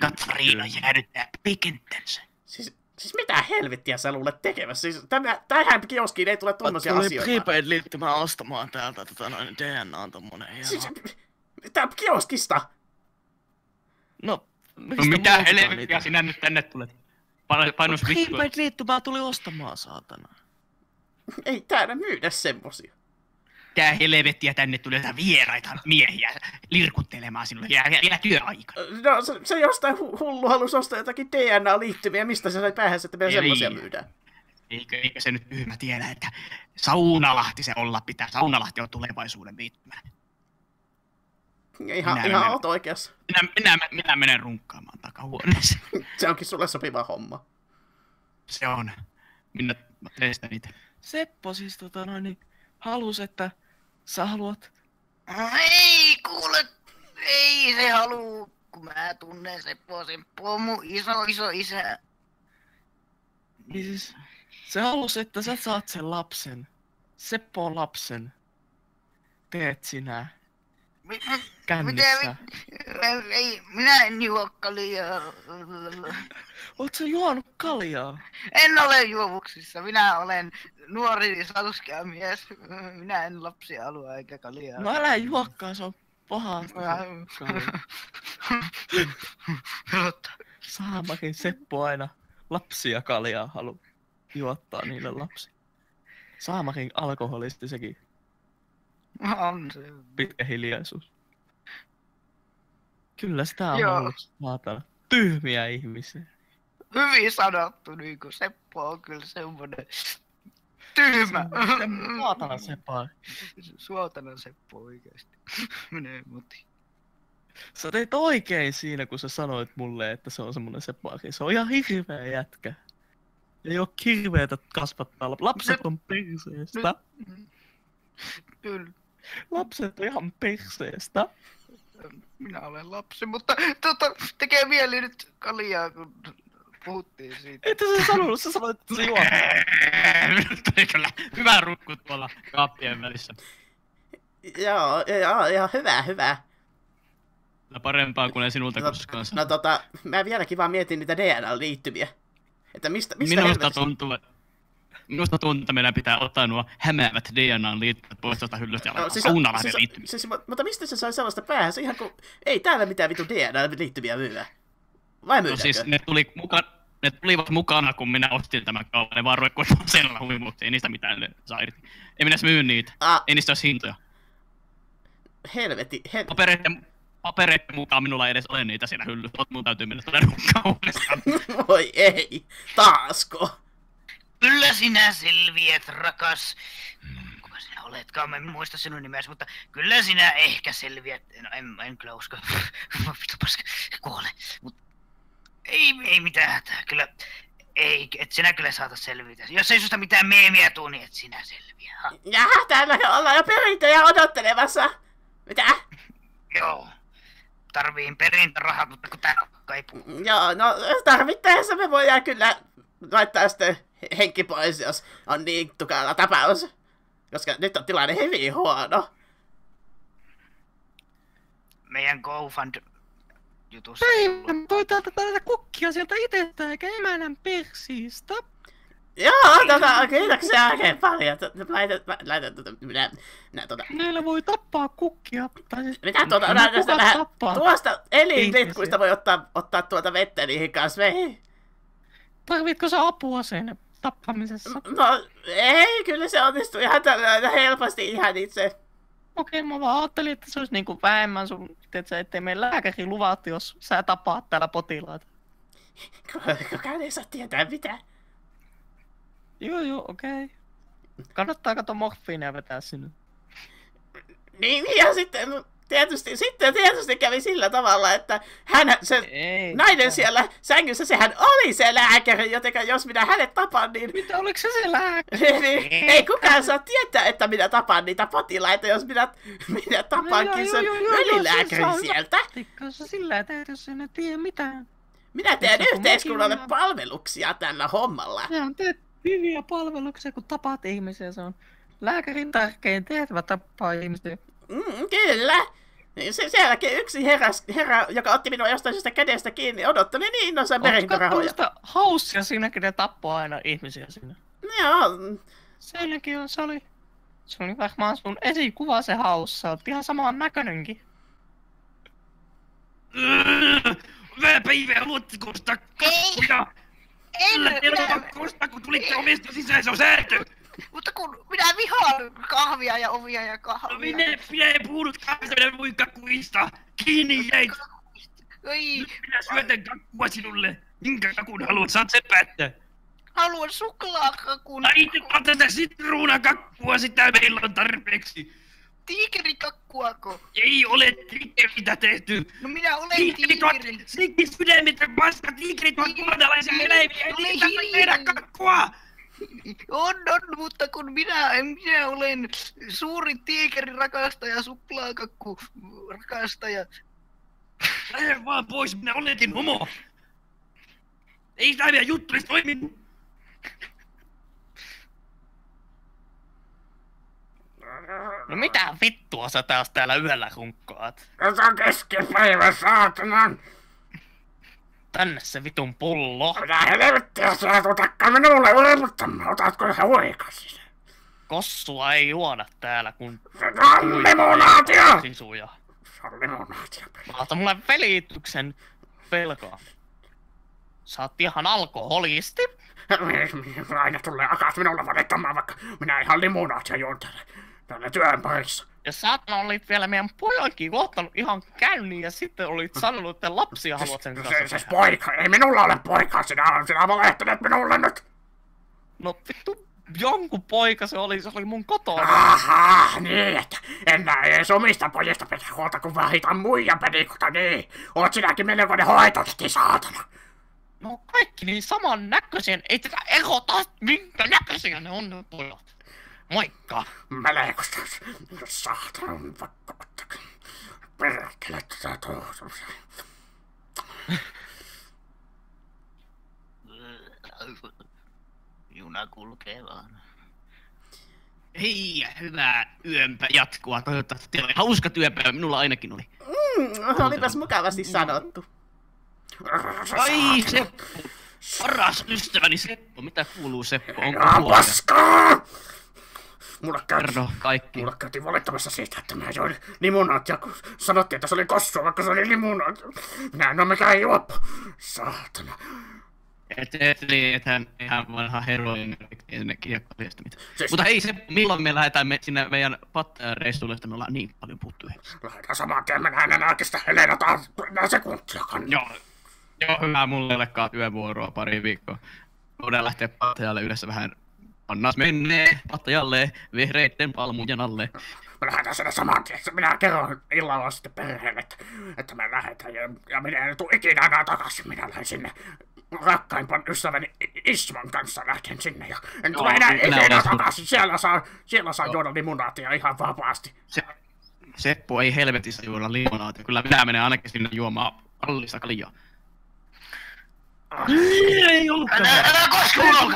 Katriina jäädyttää pikentänsä. Siis, siis mitä helvettiä sä luulet tekemässä? Siis tämä, tähän kioskiin ei tule tommosia Tuli asioita. prepaid-liittymää ostamaan täältä tota noin DNA on tommonen. Ja... Siis, mitä kioskista? No, No mitä helvettiä sinä nyt tänne tulet? Paino- Painos vittua. Prepaid-liittymää tuli ostamaan, saatana. Ei täällä myydä semmosia. Tää helvettiä tänne tulee jotain vieraita miehiä lirkuttelemaan sinulle. Jää vielä työaika. No se, se jostain hu- hullu halusi ostaa jotakin DNA-liittymiä. Mistä se sai päähän, että me Eli- semmosia myydään? Eikö, eikö se nyt tyhmä tiedä, että Saunalahti se olla pitää. Saunalahti on tulevaisuuden liittymä. Ihan, Minä ihan menen. oot oikeassa. Minä, minä, minä menen runkkaamaan takahuoneeseen. Se onkin sulle sopiva homma. Se on. Minä teen sitä niitä. Seppo siis tota noin, niin halus, että sä haluat... Ei kuule, ei se haluu, kun mä tunnen Seppo, Seppo on mun iso iso isä. Niin siis, se halus, että sä saat sen lapsen. Seppo lapsen. Teet sinä. Kännissä. Ei, minä en juo kaljaa. Sä juonut kaljaa? En ole juovuksissa, minä olen nuori sauskea mies. Minä en lapsia halua eikä kaljaa. No älä juokkaan, se on paha. Saamakin Seppo aina lapsia kaljaa halu juottaa niille lapsi. Saamakin alkoholisti sekin On se. pitkä hiljaisuus. Kyllä sitä on Joo. ollut maatana. Tyhmiä ihmisiä. Hyvin sanottu, niin kuin Seppo on kyllä semmonen tyhmä. Se maatana Seppa. Suotana Seppo oikeesti. Menee muti. Sä teit oikein siinä, kun sä sanoit mulle, että se on semmonen Seppakin. Se on ihan hirveä jätkä. Ei oo hirveetä kasvattaa. Lapset on perseestä. Kyllä, Lapset on ihan perseestä. minä olen lapsi, mutta tota, tekee mieli nyt kaljaa, kun puhuttiin siitä. Että sä sanonut, sä sanoit, että se juo. Minusta oli kyllä hyvä rukku tuolla kaappien välissä. Joo, joo, joo, hyvä, hyvä. Kyllä parempaa kuin ei sinulta No, koskaan no tota, mä vieläkin vaan mietin niitä DNA-liittymiä. Että mistä, mistä Minusta helvetistä- tuntuu, että Minusta tuntuu, että meidän pitää ottaa nuo hämäävät DNAn liittymät pois tuosta hyllystä ja No, siis, saunalahden siis, liittymiä. siis, mu- mutta mistä se sai sellaista päähän? Se ihan kuin, ei täällä mitään vitu DNA-liittymiä myydä. Vai No myydäänkö? siis ne, tuli muka, ne tulivat mukana, kun minä ostin tämän kaupan. Ne vaan roikkuivat siellä huimuutti. Ei niistä mitään saa irti. Ei minä myy niitä. Ah, Ei niistä olisi hintoja. helveti, helveti. Papereiden, papereiden mukaan minulla ei edes ole niitä siinä hyllyssä. Ot mun täytyy mennä tuonne rukkaan uudestaan. Voi ei, taasko? Sinä selviät, rakas. Hmm, Kuka sinä oletkaan, mä en muista sinun nimesi, mutta kyllä sinä ehkä selviät. No en, en kyllä usko. Vittu paska, kuole. Mut ei, ei mitään hätää, kyllä. Ei, et sinä kyllä saata selvitä. Jos ei susta mitään meemiä tuu, niin et sinä selviä. Ha, Jaha, täällä ollaan jo perintöjä odottelemassa. Mitä? joo. Tarviin perintörahat, mutta kun tää ei puhu. Joo, no tarvittaessa me voidaan kyllä laittaa sitten henki pois, jos on niin tukala tapaus. Koska nyt on tilanne hyvin huono. Meidän GoFund jutussa. Päivän toi täältä täältä kukkia sieltä itseltä eikä emänän persiistä. Joo, tota, kiitoksia oikein paljon. Laitan, tota, minä, minä tota, Näillä voi tappaa kukkia. Tai siis... mitä tuota, näistä kuka vähän, tappaa? tuosta elinletkuista Ihmisiä. voi ottaa, ottaa tuota vettä niihin kasveihin. Tarvitko sä apua sen tappamisessa? No, ei, kyllä se onnistuu ihan tällä helposti ihan itse. Okei, mä vaan ajattelin, että se olisi niinku vähemmän sun, että ettei meidän lääkäri luvatti, jos sä tapaat täällä potilaita. Kukaan ei saa tietää mitään. Joo, joo, okei. Kannattaa kato morfiinia vetää sinne. Niin, ja sitten tietysti, sitten tietysti kävi sillä tavalla, että hän, se Ei. nainen siellä sängyssä, sehän oli se lääkäri, joten jos minä hänet tapan, niin, Mitä, oliko se se lääkäri? niin ei kukaan saa tietää, että minä tapan niitä potilaita, jos minä, minä tapankin joo, sen ylilääkärin siis se sieltä. Tikkaassa sillä, että jos en tiedä mitään. Minä teen yhteiskunnalle mäkin palveluksia tällä hommalla. Ja on teet hyviä palveluksia, kun tapaat ihmisiä. Se on lääkärin tärkein tehtävä tappaa ihmisiä. Mm, kyllä. Niin se, sielläkin yksi herra, herra, joka otti minua jostain syystä kädestä kiinni, odotteli niin innoissaan perintörahoja. sitä haussia siinäkin, ne tappoi aina ihmisiä siinä. Joo, Siinäkin on, se oli... Se oli varmaan sun esikuva se haus, sä oot ihan saman näköinenkin. Hyvää päivää, luotteko sitä kakkuja? En, Kyllä teillä on kakkusta, kun tulitte ovesta sisään, mutta kun minä vihaan kahvia ja ovia ja No kahvia. minä, minä en puhunut kahdesta, minä puhuin kakkuista. Kiinni jäit. Ei, Nyt minä syötän kakkua sinulle. Minkä kakun haluat, saat sen päättää. haluan suklaakakun. Tai itse ota tätä sitruunakakkua, sitä meillä on tarpeeksi. Tiikerikakkuako? Ei ole tiikerit tehty. No minä olen Tiikerit tiikeri. sinkin sydämet on vasta, tiikerit on kuodalaisia eläimiä, ei Ole tehdä kakkua. On, on, mutta kun minä, minä olen suuri tiikerin rakastaja, suklaakakku rakastaja. Lähde vaan pois, minä olenkin homo. Ei sitä vielä juttu edes toiminut. No mitä vittua sä taas täällä yöllä runkkaat? Tässä on keskipäivä, saatanan. Tänne se vitun pullo. Mitä helvettiä sä otakka minulle urmuttamaan, otatko sä huikasi? Kossua ei juoda täällä, kun Se on limonaatio! sisuja. Se on limonaatio. Mä otan mulle velityksen velkaa. Sä oot ihan alkoholisti. Aina tulee akas minulla valittamaan, vaikka minä ihan limonaatia juon täällä, täällä työn parissa. Ja sä olit vielä meidän pojankin ottanut ihan käynnin ja sitten olit sanonut, että lapsia haluat sen Se, kanssa. se, se poika, ei minulla ole poikaa, sinä, on- sinä valehtelet minulle nyt. No vittu, jonkun poika se oli, se oli mun kotona. Aha, niin, että en näe edes omista pojista pidä huolta, kun vähitän muijan pedikuta, niin. Oot sinäkin melkoinen hoitotti, saatana. No kaikki niin saman näköisiä, ei tätä erota, minkä näköisiä ne on ne pojat. Moikka. Melkoista, saatana, on pakko ottaa. Perkele tätä tuossa. Juna kulkee vaan. Hei, hyvää yönpä jatkoa. Toivottavasti teillä oli hauska työpäivä. Minulla ainakin oli. Mm, olipas mukavasti sanottu. Ai Seppo. Paras ystäväni Seppo. Mitä kuuluu Seppo? Onko huolia? paskaa! Mulle käytiin, Kerro kaikki. mulle käytiin valittamassa siitä, että mä join limonaatia, kun sanottiin, että se oli kossua, vaikka se oli limonaatia. Minä en oo mikään juoppo. Saatana. Et, et, eli et hän ihan vanha heroin kiekkoilijasta mitä. Siis- Mutta hei Seppo, milloin me lähdetään me, sinne meidän pattajareissulle, että me ollaan niin paljon puhuttu. Lähdetään saman tien, mennään enää oikeasta Helena taas sekuntiakaan. Joo. Joo, hyvä, mulla ei olekaan työvuoroa pari viikkoa. Voidaan lähteä pattajalle yhdessä vähän Annas menee pattajalle vihreitten palmujen alle. Me lähdetään sinne saman tien. Minä kerron illalla sitten perheelle, että, että me lähdetään. Ja, ja minä en tuu ikinä enää takaisin. Minä lähden sinne rakkaimpan ystäväni Isman kanssa lähden sinne. Ja en tule enää ikinä takaisin. Siellä saa, siellä saa juoda limonaatia ihan vapaasti. Se, Seppo ei helvetissä juoda limonaatia. Kyllä minä menen ainakin sinne juomaan kallista kaljaa. Ei ollutkaan. Älä, älä koske mun!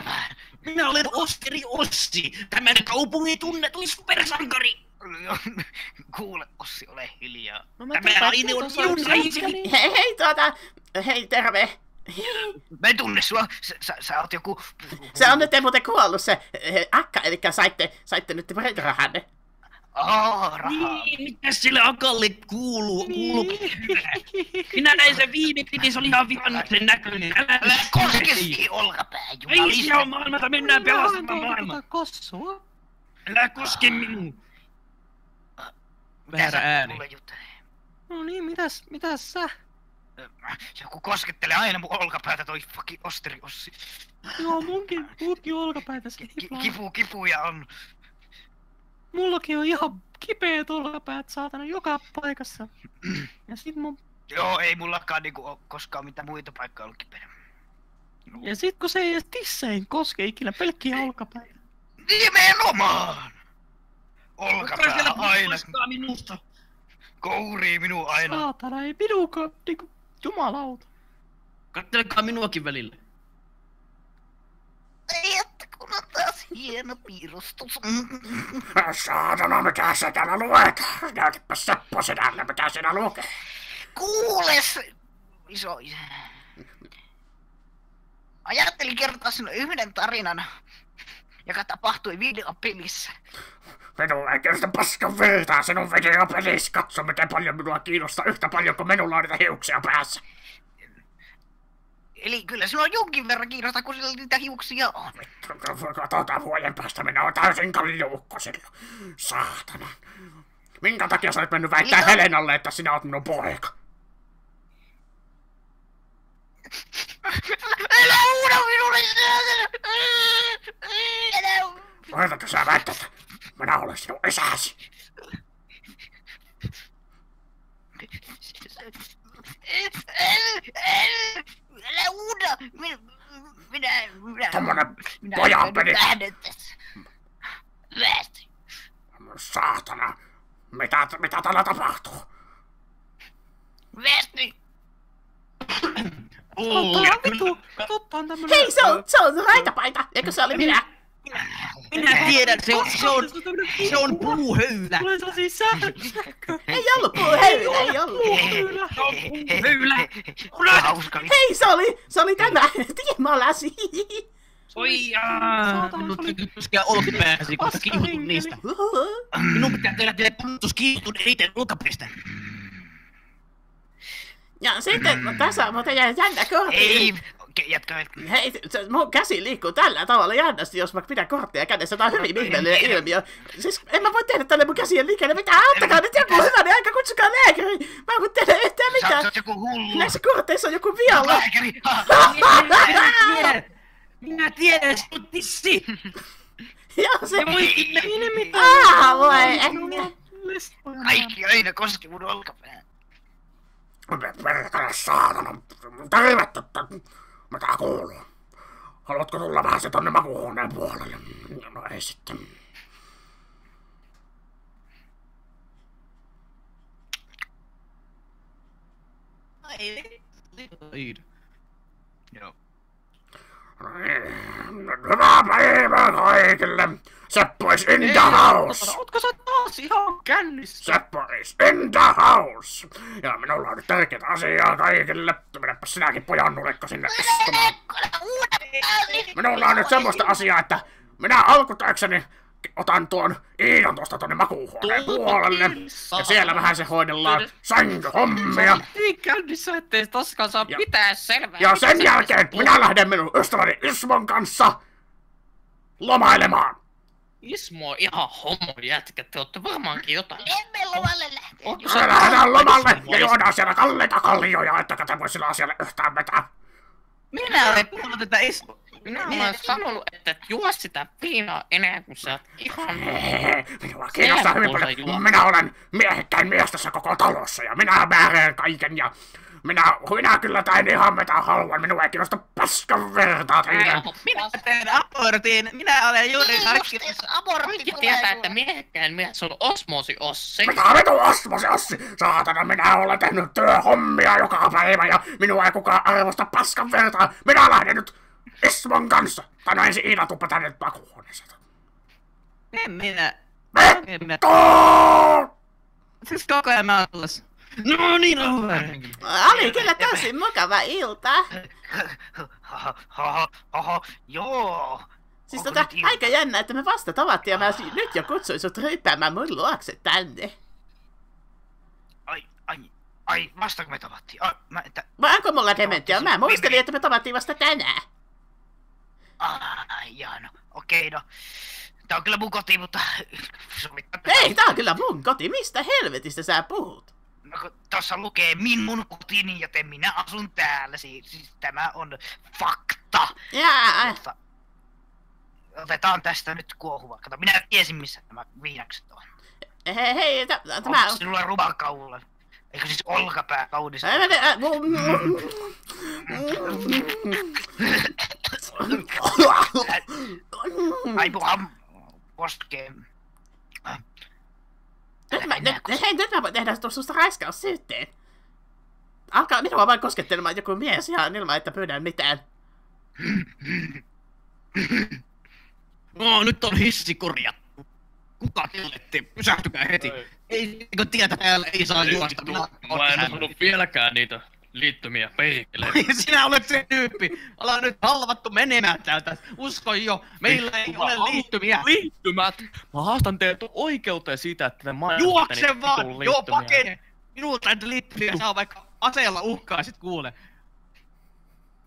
Minä olen Oskari Ossi, tämän kaupungin tunnetuin supersankari. Kuule, Ossi, ole hiljaa. No Tämä aine on minun naiseni. Hei, hei, tuota, hei, terve. Mä en tunne sua. Sä, sä, sä oot joku... Se on nyt muuten kuollut se eh, akka, eli saitte, saitte nyt perintörahanne. Oh, rahaa. Niin, mitä sille akalle kuuluu? Kuuluu Minä näin sen viime piti, se oli ihan vihannuksen näköinen. Älä Älä koske siihen olkapää, Ei se jumalista. on maailmalta, mennään pelastamaan maailmaa. Kossua. Älä koske minuun. Mitä sä Väärä ääni. No niin, mitäs, mitäs sä? Joku koskettelee aina mun olkapäätä toi fucking Osteri Ossi. Joo, munkin, munkin olkapäitä kipu, kipuja on. Mullakin on ihan kipeät olkapäät saatana joka paikassa. Ja sit mun... Joo, ei mullakaan niinku oo koskaan mitään muita paikkaa ollut kipeänä. Ja sit kun se ei edes tissein koske ikinä pelkkiä olkapäitä. Nimenomaan! Olkapää siellä aina minusta? kourii minua aina. Saatana, ei minukaan niinku... Jumalauta. Kattelekaa minuakin välillä. Ei, että kun on taas hieno piirustus. Saatana, mitä sä täällä luet? Näytäpä Seppo sinälle, mitä sinä lukee. Kuules, iso isä. Ajattelin kertoa sinulle yhden tarinan, joka tapahtui videopelissä. Minua ei kiinnosta paskan vertaa sinun videopelissä. Katso, miten paljon minua kiinnostaa yhtä paljon kuin minulla on niitä hiuksia päässä. Eli kyllä sinua jonkin verran kiinnostaa, kun sillä niitä hiuksia on. Katsotaan vuoden päästä, minä olen täysin kalliukko silloin. Saatana. Minkä takia sä olet mennyt väittää Mitä? Helenalle, että sinä oot minun poika? Älä huuda minulle sitä! Älä Voitatko sä väittää, että minä olen sinun isäsi? Älä huuda! Minä... Minä... Minä... Tommonen minä pojapeli. lähden tässä. Västi. Saatana. Mitä, mitä täällä tapahtuu? Västi. Totta vitu! Totta on tämmönen... Hei, se on, se on raitapaita, eikö se oli minä? Minä tiedän, se on, se on, se on puuhöylä. Tulee sellaisia sähkö. Ei ollut puu, hei, ei ollut. Höylä. Hauska. Hei, se oli, se oli tämä tiimalasi. Oi jaa. Minun täytyy olkapääsi, koska kiihutun niistä. Minun pitää tehdä teille punnus kiihutun eniten ulkapäästä. Ja sitten no, tässä on muuten jännä kortti. Ei, okei, jatka. Hei, se, mun käsi liikkuu tällä tavalla jännästi, jos mä pidän korttia kädessä. Tää on hyvin ihmeellinen ilmiö. Siis en mä voi tehdä tälle mun käsien liikkeelle mitään. Auttakaa nyt joku hyvä, aika kutsukaa lääkäri. Mä en voi tehdä yhtään Sä, sä mitään. oot joku hullu. Näissä korteissa on joku vialla. Lääkäri. Minä. Minä tiedän, sinun tissi. Joo, se... Se voi. Minä mitään. Ah, voi. Kaikki aina koski mun olkapää. Perkele saatana. Tervettä. Mitä kuuluu? Haluatko tulla vähän se tonne makuuhuoneen puolelle? No ei sitten. Joo. Hyvää päivää kaikille! Seppo is in the house! Ootko sä taas ihan kännissä? Seppo is in the house! Ja minulla on nyt tärkeitä asiaa kaikille. Menepä sinäkin pojan nulikko sinne istumaan. Minulla on nyt semmoista asiaa, että minä alkutäykseni otan tuon Iidan tuosta tonne makuuhuoneen puolelle. Ja siellä vähän se hoidellaan sänkyhommia. Niin kännissä, ettei toskaan saa Ja- pitää selvää. Ja sen jälkeen minä lähden minun ystäväni Ismon kanssa lomailemaan. Ismo on ihan homo jätkä, te ootte varmaankin jotain. Emme lomalle lähteä. Ootko Me lähdetään lomalle ja juodaan siellä kalliita kallioja, ettekä te voi sillä asialle yhtään mitään. Minä olen puhunut tätä Ismo. Minä olen sanonut, että et juo sitä viinaa enää, kun sä oot ihan... Minua kiinnostaa hyvin paljon. Minä olen miehekkäin mies tässä koko talossa ja minä määrään kaiken ja minä, minä kyllä teen ihan mitä haluan. Minua ei kiinnosta paskan vertaa teidän. Minä teen abortin. Minä olen juuri. Justiinsa abortti Kaikki tietää, että miehekkäin mies on osmosi Ossi. Mitä vitu osmosi Ossi? Saatana, minä olen tehnyt työhommia joka päivä ja minua ei kukaan arvosta paskan vertaa. Minä lähden nyt Ismon kanssa. Tai no ensin Iina tuppa tänne makuuhuoneeseen. En minä. En minä. Siis koko ajan mä oon No niin, over. Oli kyllä tosi mukava ilta. Joo. Siis tota, aika jännä, että me vasta tavattiin ja mä nyt jo kutsuin sut ryppäämään mun luokse tänne. Ai, ai, ai, vasta kun me tavattiin. Ai, mä, että, Vai onko mulla dementia? Mä muistelin, että me tavattiin vasta tänään. Ai, jaa, no, okei, no. Tää on kyllä mun koti, mutta... Hei, tää on kyllä mun koti. Mistä helvetistä sä puhut? No, tossa lukee minun kotini, joten minä asun täällä. Siis, siis tämä on fakta. Jaa, Mutta otetaan tästä nyt kuohuva. Kato, minä tiesin missä nämä viinakset on. hei, hei, tä- Onko tämä... sinulla rumakaulla? Eikö siis olkapää kaunis? Ai, mä te- ä, mu- Ai mun ham... Poskeen. Nyt mä, nyt, hei, nyt mä voin tehdä tuossa susta raiskaussyytteen. Alkaa minua vain koskettelemaan joku mies ihan ilman, että pyydän mitään. No, nyt on hissi korjattu. Kuka kelletti? Pysähtykää heti. Ei. Ei, kun tietä täällä ei saa juosta. Mä en saanut vieläkään niitä liittymiä perkele. Sinä olet se tyyppi. Ala nyt halvattu menemään täältä. Usko jo. Meillä ei ole liittymiä. Liittymät! Mä haastan teidät oikeuteen siitä, että te mainitsitte Juokse vaan! Joo, pakene! Minulta et liittymiä saa vaikka aseella uhkaa, sit kuule.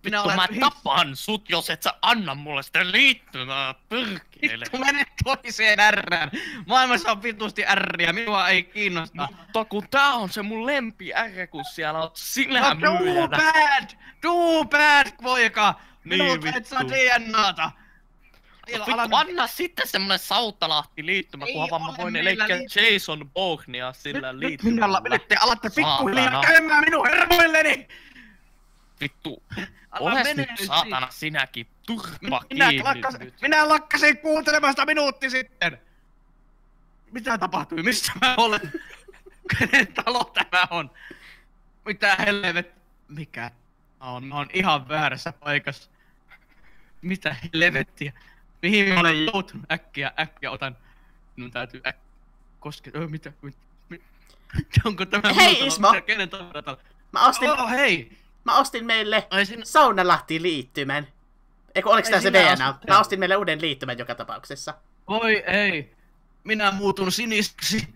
Minä Vittu, olen mä his- tapan sut, jos et sä anna mulle sitä liittymää, pyrkille. Vittu mene toiseen ärrään. Maailmassa on vitusti ärriä, minua ei kiinnosta. Mutta kun tää on se mun lempi ärre, kun siellä oot sinä No too bad! Too bad, poika! Niin, Minulta et saa. DNAta. No vittu, anna sitten semmonen Sautalahti liittymä, kunhan vaan mä voin leikkiä. Jason Bournia sillä nyt, liittymällä. minä, nyt te alatte pikkuhiljaa käymään minun hermoilleni! Vittu, Älä oles mene nyt saatana sinäkin turpa Minä, kiinni lakkasin, nyt. minä lakkasin kuuntelemasta minuutti sitten! Mitä tapahtui? Missä mä olen? Kenen talo tämä on? Mitä helvet? Mikä? Mä oon, mä oon ihan väärässä paikassa. Mitä helvettiä? Mihin mä olen joutunut? Äkkiä, äkkiä otan. Minun täytyy äk... Koske... Öö, mitä? mit- mit- Onko tämä Hei, Ismo! mitä- Kenen tavaratalo? Mä ostin, Oh, hei! Mä ostin meille Ai sinä... Saunalahti liittymän. Eikö oliko Ai tää se DNA? Mä ostin meille uuden liittymän joka tapauksessa. Voi ei! Minä muutun siniseksi.